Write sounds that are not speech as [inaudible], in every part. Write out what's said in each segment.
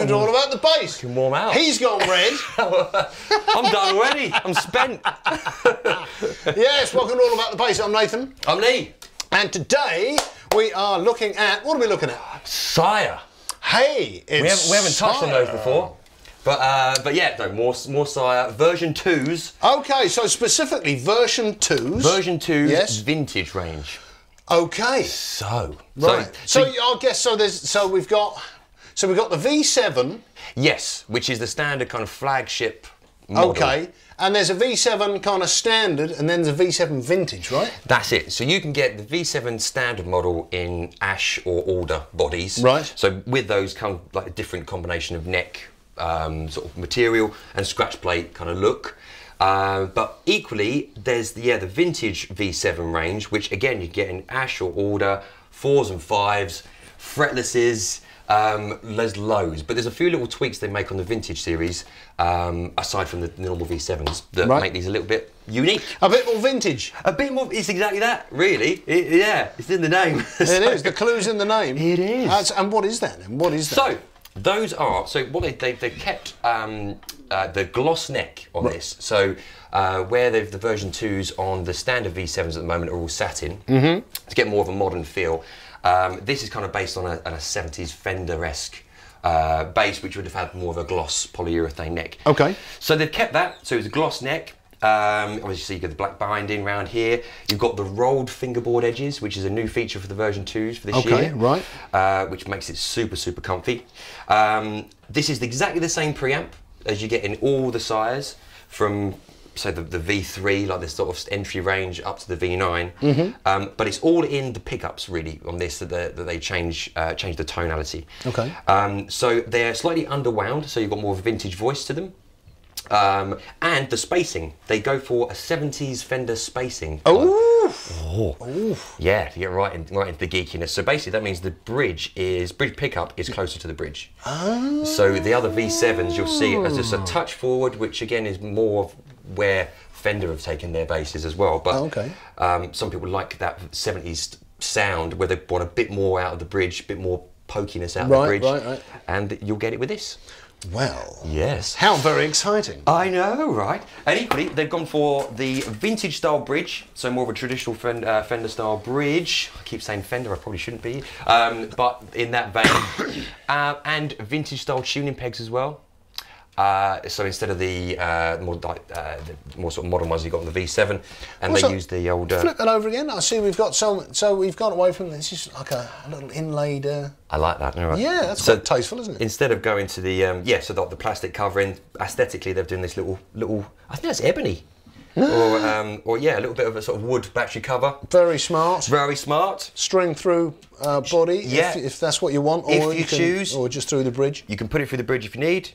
Hello, and welcome to All About the Bass. Can warm out. He's gone red. [laughs] I'm done already. I'm spent. [laughs] yes, welcome to All About the Bass. I'm Nathan. I'm Lee. And today we are looking at, what are we looking at? Sire. Hey, it's We haven't, we haven't touched on those before. But uh, but yeah, no, more more Sire. Version 2's. Okay, so specifically version 2's. Version 2's Yes. vintage range. Okay, So. right. So, So, I guess so. There's so we've got so we've got the V7. yes, which is the standard kind of flagship model. Okay, and there's a V7 kind of standard, and then there's a V7 vintage, right? That's it. So you can get the V7 standard model in ash or alder bodies. Right. So with those come like a different combination of neck um, sort of material and scratch plate kind of look. Uh, but equally, there's the yeah the vintage V7 range, which again you get in ash or alder, fours and fives, fretlesses. Um, there's loads, but there's a few little tweaks they make on the vintage series, um, aside from the normal V7s, that Right. make these a little bit unique. A bit more vintage. A bit more. It's exactly that, really. It- yeah, it's in the name. It is. [laughs] The clue's in the name. It is. That's- and what is that then? What is that? So those are so what they they they kept um, uh, the gloss neck on this. So uh, where they've the version twos on the standard V7s at the moment are all satin Mm-hmm. to get more of a modern feel. Um, this is kind of based on a, on a 70s Fender-esque uh, bass, which would have had more of a gloss polyurethane neck. Okay. So they've kept that. So it's a gloss neck. Um, obviously, you've got the black binding round here. You've got the rolled fingerboard edges, which is a new feature for the version 2s for this Okay, year. right. Uh, which makes it super, super comfy. Um, this is exactly the same preamp as you get in all the sires from, say, the, the V3, like this sort of entry range, up to the V9. Mm-hmm. Um, but it's all in the pickups, really, on this that, they- that they change uh, change the tonality. Okay. Um, so they're slightly underwound, so you've got more of a vintage voice to them. Um, and the spacing, they go for a 70s Fender spacing. Ooh. Oh. Yeah, to get right, in, right into the geekiness. So basically, that means the bridge is bridge pickup is closer to the bridge. Oh. So the other V7s, you'll see as just a touch forward, which again is more of where Fender have taken their basses as well. But Oh, okay. um, some people like that 70s sound where they want a bit more out of the bridge, a bit more pokiness out Right, of the bridge, right, right. and you'll get it with this. Well. Yes. How very exciting. I know, right? And equally, they've gone for the vintage style bridge, so more of a traditional Fender, uh, Fender style bridge. I keep saying Fender, I probably shouldn't be, um, but in that vein. [coughs] uh, and vintage style tuning pegs as well. Uh, so instead of the uh, more uh, the more sort of modern ones you got on the V7, and What's they use the old. Uh, Flip that over again. I see we've got so so we've gone away from this. Is like a, a little inlaid. Uh, I like that. right. yeah, that's So- tasteful, isn't it? Instead of going to the um, yeah, so the, the plastic covering, aesthetically they've done this little little. I think that's ebony, [gasps] or um, or yeah, a little bit of a sort of wood battery cover. Very smart. Very smart. String through uh, body, Yeah. if, if that's what you want, or If you can- choose. or just through the bridge. You can put it through the bridge if you need.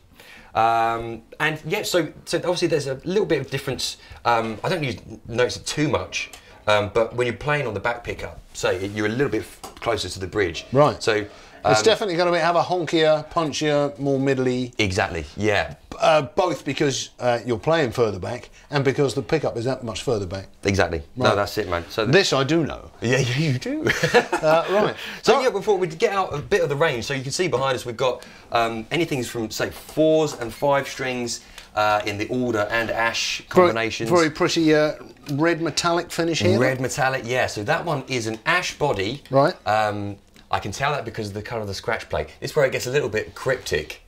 Um, and yeah, so so obviously there's a little bit of difference. Um, I don't use, notes too much, um, but when you're playing on the back pickup, say you're a little bit closer to the bridge. Right. So it's um, definitely going to have a honkier, punchier, more middly. exactly. Yeah. Uh, both because uh, you're playing further back and because the pickup is that much further back. Exactly. Right. No, that's it, man. So This I do know. Yeah, yeah, [laughs] you do. Uh, right. [laughs] So yeah, before we get out a bit of the range, so you can see behind us we've got um, anything from say fours and five strings uh, in the alder and ash Very- combinations. Very, pretty uh, red metallic finish here. Red metallic, yeah. So that one is an ash body. Right. Um, I can tell that because of the colour of the scratch plate. This is where it gets a little bit cryptic.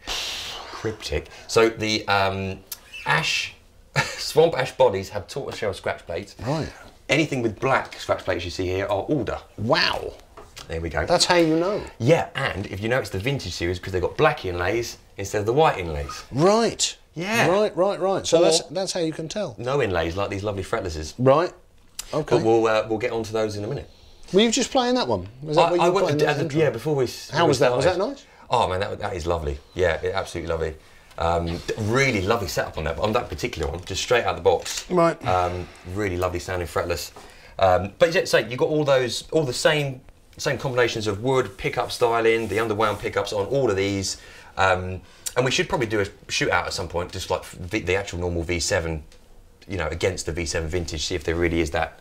Cryptic. So the um, ash, [laughs] swamp ash bodies have tortoiseshell scratch plates. Right. Anything with black scratch plates you see here are alder. Wow. There we go. That's how you know. Yeah, and if you know it's the vintage series because they've got black inlays instead of the white inlays. Right. Yeah. Right, right, right. So Or- that's that's how you can tell. No inlays like these lovely fretlesses. Right. Okay. But we'll uh, we'll get onto those in a minute. Were you just playing that one? Was that you were went playing? to- as intro? yeah before we. How we was that? Was that nice? Oh man, that, that is lovely. Yeah, it, absolutely lovely. Um, really lovely setup on that on that particular one, just straight out of the box. Right. Um, really lovely sounding fretless. Um, but yeah, so you got all those, all the same same combinations of wood pickup styling, the underwound pickups on all of these. Um, and we should probably do a shootout at some point, just like v, the actual normal V7, you know, against the V7 vintage, see if there really is that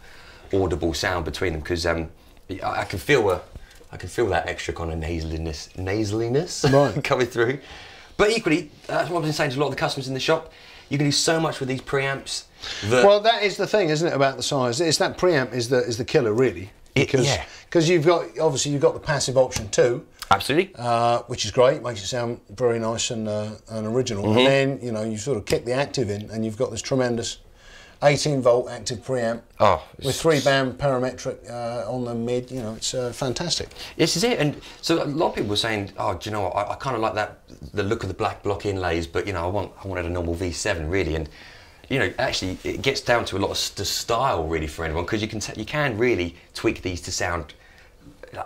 audible sound between them. Because um, I, I can feel a, I can feel that extra kind of nasaliness, nasaliness Right. [laughs] coming through. But equally, that's what I've been saying to a lot of the customers in the shop. You can do so much with these preamps. That Well, that is the thing, isn't it, about the Sires? It's that preamp is the is the killer, really. It- Because yeah. cause you've got obviously you've got the passive option too, absolutely. uh, which is great, makes it sound very nice and uh, and original. Mm-hmm. And then you know you sort of kick the active in, and you've got this tremendous 18 volt active preamp Oh, with three band parametric uh, on the mid. You know, it's uh, fantastic. This is it, and so a lot of people were saying, "Oh, do you know what? I, I kind of like that the look of the black block inlays, but you know, I want I wanted a normal V7 really." And you know, actually, it gets down to a lot of the style really for anyone because you can you can really tweak these to sound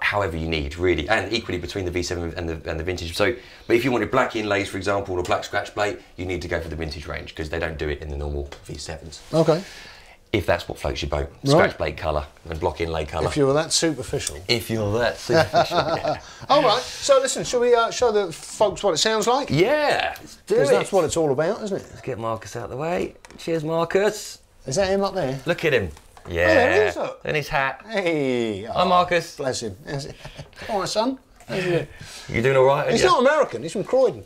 however you need really, and equally between the V7 and the and the vintage. So, but if you wanted black inlays, for example, or black scratch plate, you need to go for the vintage range because they don't do it in the normal V7s. Okay. If that's what floats your boat, scratch plate colour and block inlay colour. If you're that superficial. If you're that [laughs] superficial, yeah. All right. So listen, shall we uh, show the folks what it sounds like? Yeah, let's do Because it. that's what it's all about, isn't it? Let's get Marcus out of the way. Cheers, Marcus. Is that him up there? Look at him. Yeah. there he is, look. And his hat. Hey. Hi, Marcus. Bless him. All right, son. How's he doing? You doing all right? He's Yeah. not American. He's from Croydon.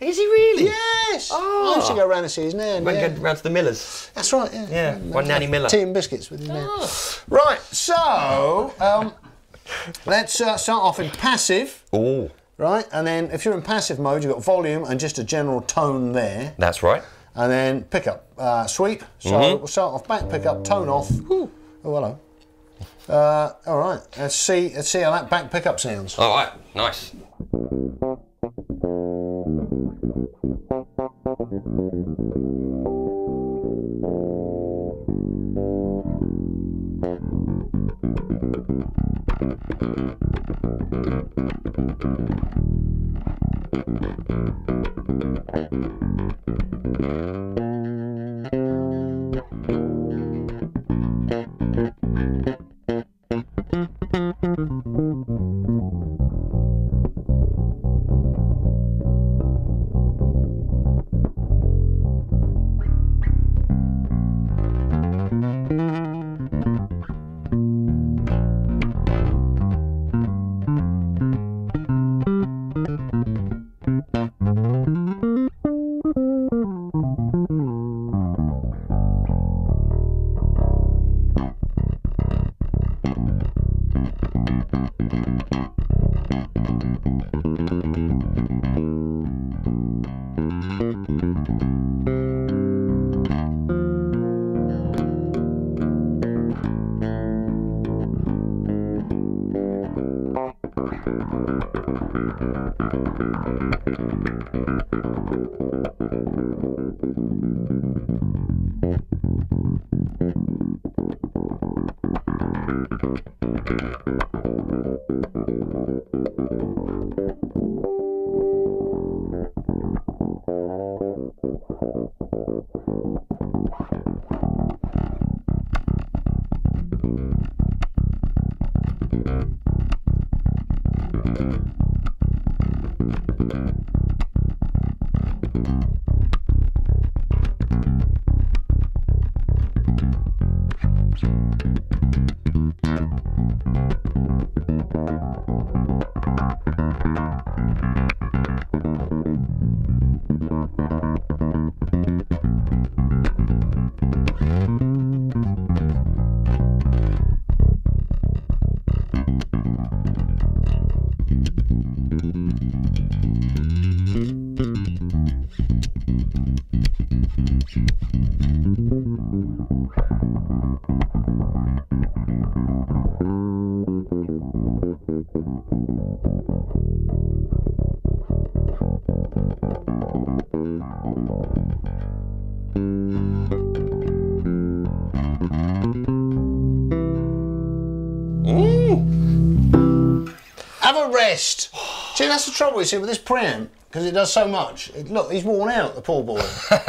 Is he really? Yes. Oh. I used to go around and see his nan. Went Yeah. go round to the Millers. That's right. Yeah. Yeah, one Nanny Miller. Tea and biscuits with his nan. Oh. Right. So um, let's uh, start off in passive. Oh, Right, and then if you're in passive mode, you've got volume and just a general tone there. that's right. And then pickup, uh, sweep. So Mm-hmm. we'll start off back pickup, tone off. Ooh. Oh, hello. Uh, all right, let's see. Let's see how that back pickup sounds. All right, nice. Have a rest. Mm-hmm. See, that's the trouble. You see with this preamp because it does so much. It, look, he's worn out. The poor boy.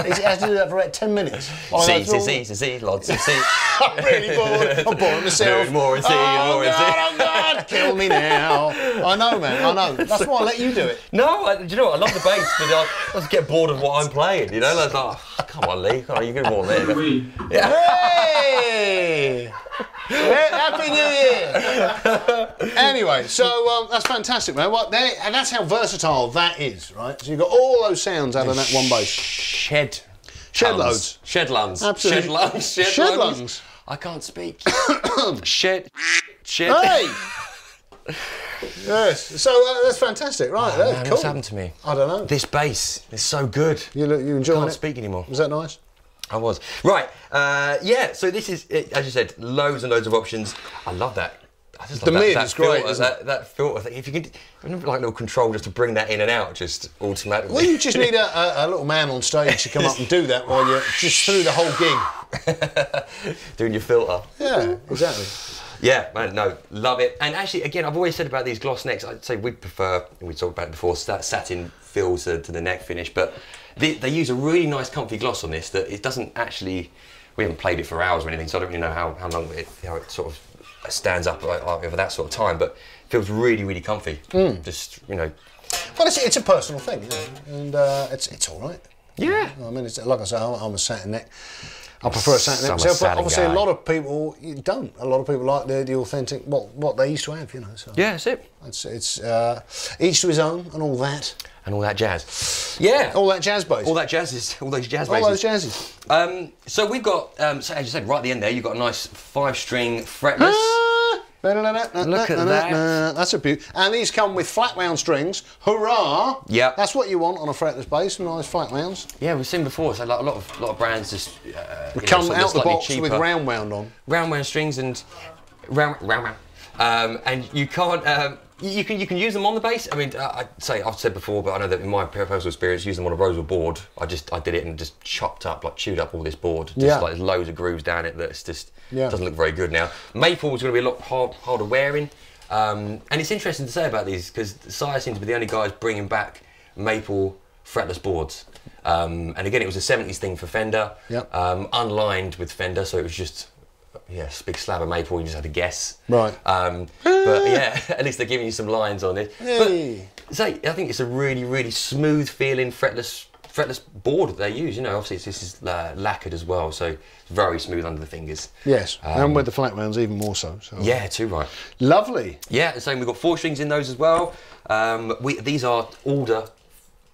He's- he has to do that for about ten minutes. [laughs] Oh, while I See, see, see, see, see, lots of see. I'm really bored. I'm bored [laughs] myself. Doing more and seeing oh, and more and God, seeing. Oh God, kill me now. I know, man. I know. That's why I let you do it. [laughs] No, I, do you know what? I love the bass, but I, I just get bored of what I'm playing. You know, like, oh, come on, Lee, come on, you can more there. We. Hey! Happy New Year! anyway, so um, that's fantastic, man. What they, and that's how versatile that is, right? So you've got all those sounds out of that one bass. Shed. Shed lungs. loads. Shed lungs. Absolutely. Shed lungs. Shed, Shed lungs. lungs. I can't speak. [coughs] shed. Shed. Hey! yes. So uh, that's fantastic, right? Oh, man, cool. What's happened to me? I don't know. This bass is so good. You look, you enjoying Can't it? speak anymore. Was that nice? I was. Right. Uh, yeah. So this is, it, as you said, loads and loads of options. I love that. I just The love that, mid that is great, that, that filter. If you could, like a little control just to bring that in and out, just automatically. Well, you just need a, a, a little man on stage to come up and do that while you're just through the whole gig. [laughs] doing your filter. Yeah, exactly. Yeah, man, no, love it. And actually, again, I've always said about these gloss necks, I'd say we prefer, we talked about it before, that satin to, to the neck finish, but they, they use a really nice comfy gloss on this that it doesn't actually, we haven't played it for hours or anything, so I don't really know how, how long it, how it sort of stands up like, like over that sort of time, but it feels really, really comfy. Just, you know, Well, it's, it's a personal thing, isn't it? and uh, it's it's all right. yeah. I mean, it's, like I say, I'm, a satin neck. I prefer a satin neck myself, but obviously guy. a lot of people you don't. A lot of people like the, the authentic, what what they used to have, you know. So Yeah, that's it. it's it's uh, each to his own and all that, And all that jazz. Yeah. all that jazz bass, all that jazz is, all those jazz all those jazzes. Um, so we've got, um, so as you said, right at the end there, you've got a nice five-string fretless. Look Look at that. That's a beauty. And these come with flat wound strings. Hurrah! Yeah. That's what you want on a fretless bass, nice flat wounds. Yeah, we've seen before. So like a lot of lot of brands just uh, you know, Come out the box with round wound on. round wound strings and round round round. Um, and you can't. Um, you can you can use them on the bass. I mean, uh, I say I've said before, but I know that in my personal experience, using them on a Rosewood board, I just I did it and just chopped up like chewed up all this board. Just Yeah. like there's loads of grooves down it that's just Yeah. doesn't look very good now. Maple is going to be a lot hard, harder wearing. Um, and it's interesting to say about these because Sire seem to be the only guys bringing back maple fretless boards. Um, and again, it was a 70s thing for Fender, Yep. um, unlined with Fender, so it was just yes, big slab of maple. You just had to guess. Right. Um, but yeah, [laughs] at least they're giving you some lines on it. Hey. But say, I think it's a really, really smooth feeling fretless fretless board that they use. You know, obviously it's, this is uh, lacquered as well, so it's very smooth under the fingers. Yes, and with the flat wounds even more so. so. Yeah, too right. Lovely. Yeah, same. We've got four strings in those as well. Um, we, these are alder,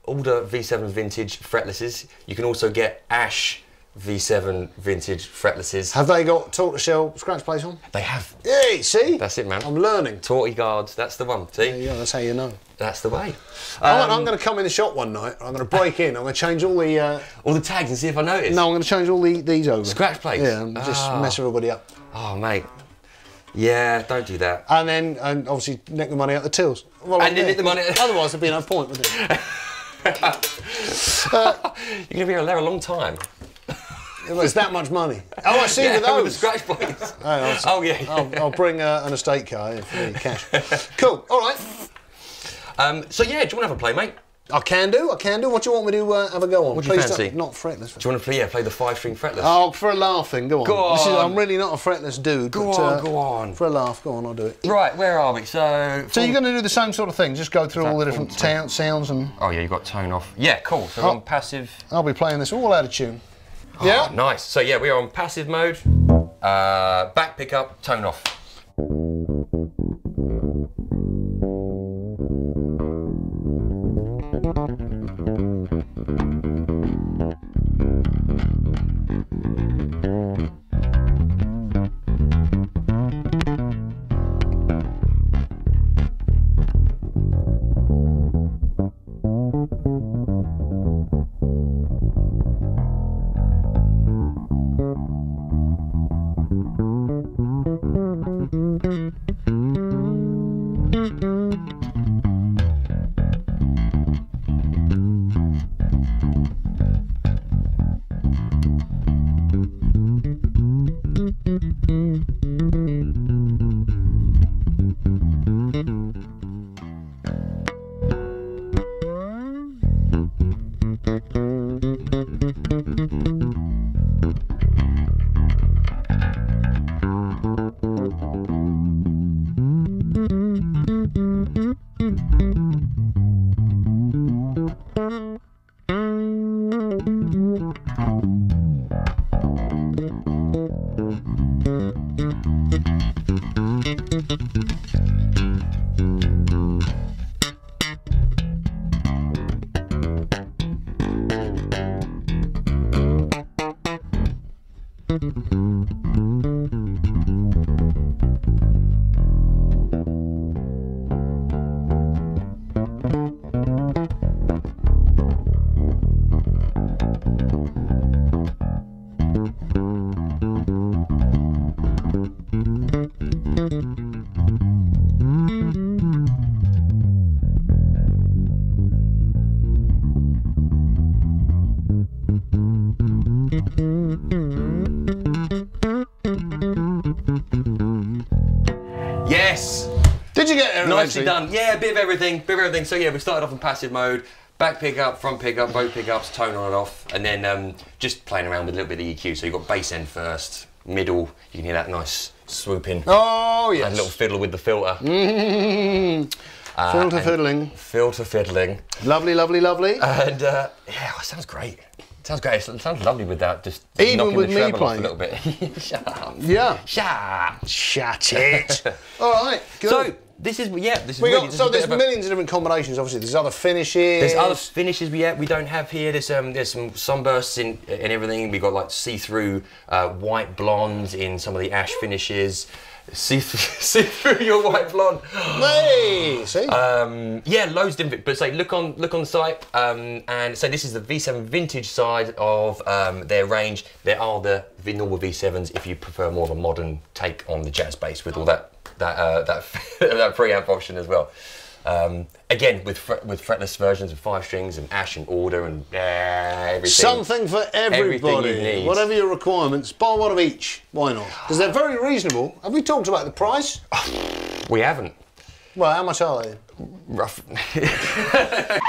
alder V7 vintage fretlesses. You can also get Ash V7 vintage fretlesses. Have they got tortoiseshell scratch plates on? They have Hey, see? That's it, man. I'm learning. torty guards. That's the one. See, you go, that's how you know. that's the way. I'm- Um, I'm going to come in the shop one night. I'm going to break in. I'm going to change all the. Uh, all the tags and see if I notice. no, I'm going to change all the, these over. Scratch plates? Yeah, and just Ah. mess everybody up. Oh, mate. Yeah, don't do that. And then, and obviously, nick the money out the tills. Well, And then nick the money- Otherwise, there'd be no point, would it? [laughs] You're gonna be there a long time. It was that much money. Oh, I see Yeah, with with the those. scratch plates. Oh, I'll, Oh, yeah. I'll, I'll bring uh, an estate car for the cash. cool. All right. Um, so yeah, do you want to have a play, mate? I can do. I can do. What do you want me to uh, have a go on? What do you Please fancy? don't- fretless. Do you want to play? Yeah, play the five-string fretless. Oh, for a laugh then, go on. Go This is, on. I'm really not a fretless dude. Go but, on, uh, go on. For a laugh, go on, I'll do it. Right, where are we? So, So you're going to do the same sort of thing, just go through all the different sounds and Oh yeah, you've got tone off. Yeah, cool. So Oh. on passive. I'll be playing this all out of tune. Yeah? Oh, nice. So yeah, we are on passive mode. Uh, back pickup, tone off. You get there Nicely done. Yeah, a bit of everything, bit of everything. So yeah, we started off in passive mode, back pickup, front pickup, both pickups, tone on and off, and then um, just playing around with a little bit of EQ. So you've got bass end first, middle, you can hear that nice swooping. Oh, And a little fiddle with the filter. Uh, Filter fiddling. Filter fiddling. Lovely, lovely, lovely. And uh, yeah, it sounds great. Sounds great. It sounds lovely with that. Just Even knocking with the me playing a little bit. [laughs] Shut up. yeah. Shut. Shut it. [laughs] All right. Good. So this is yeah. This is we really, got, this so is there's millions of different combinations. Obviously, there's other finishes. There's other finishes we yeah, we don't have here. There's um there's some sunbursts in in everything. We got like see-through uh, white blondes in some of the ash finishes. See see through your white blonde. Hey, see. [gasps] Um, yeah, loads of different. But say look on look on the site um, and so this is the V7 vintage side of um, their range. There are the, the normal V7s if you prefer more of a modern take on the jazz bass with all that that uh, that [laughs] that preamp option as well. Um, again, with fret, with fretless versions of five strings and ash and alder and uh, everything. Something for Everything you everybody. Whatever your requirements, buy one of each. Why not? [sighs] Because they're very reasonable. Have we talked about the price? [sighs] we haven't. Well, how much are they? Rough. [laughs]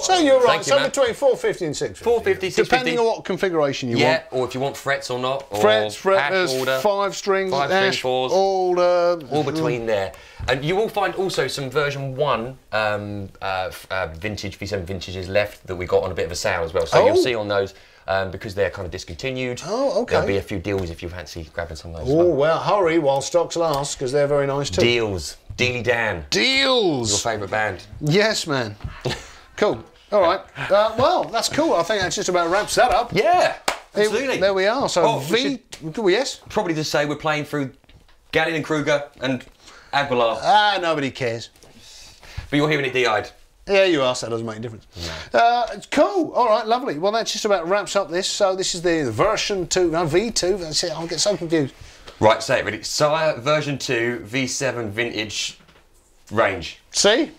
So you're right. You, so man. between 450 and 650. 450, 650. Depending on what configuration you yeah, want. or if you want frets or not. Or Frets, fretless, five strings, Five string ash, fours. all, uh, all between there. And you will find also some version one um, uh, uh, vintage V7 vintages left that we got on a bit of a sale as well. So Oh. you'll see on those um, because they're kind of discontinued. Oh, okay. There'll be a few deals if you fancy grabbing some of those. Oh, well. well, hurry while stocks last because they're very nice too. Deals. Dealy Dan, Deals. your favourite band. Yes, man. cool. All right. Uh, well, that's cool. I think that just about wraps that up. Yeah, absolutely. There we are. So Oh, we V. Yes. Probably to say we're playing through Gallien and Krueger and Aguilar, Ah, nobody cares. but you're hearing it DI'd. Yeah, you are, so it doesn't make a difference. Uh, it's cool. All right, lovely. Well, that just about wraps up this. So this is the version 2, no, V2. That's it. I'll get so confused. Right, say it ready. Sire version 2 V7 vintage range. See?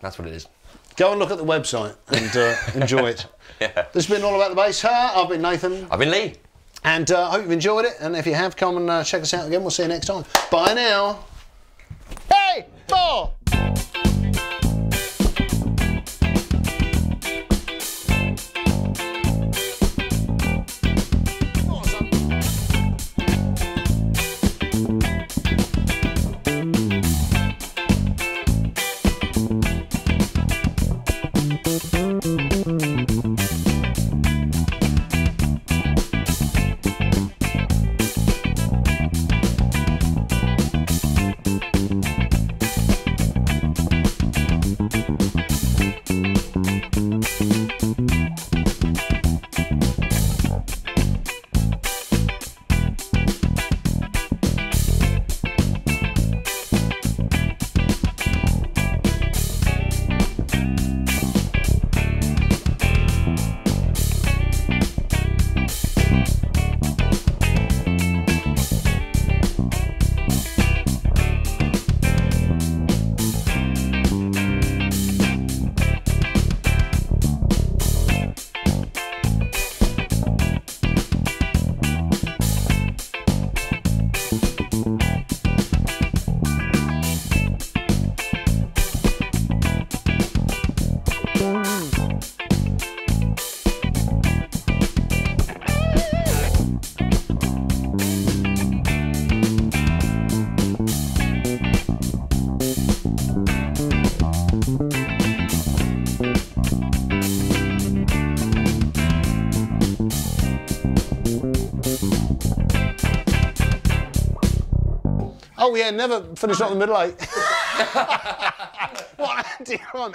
That's what it is. Go and look at the website and uh, enjoy it. [laughs] Yeah. This has been All About the Bass. I've been Nathan. I've been Lee. And uh, I hope you've enjoyed it. And if you have, come and uh, check us out again. We'll see you next time. Bye now. Hey, four. Yeah, never finish off the middle eight. [laughs] [laughs] what? Dear, I'm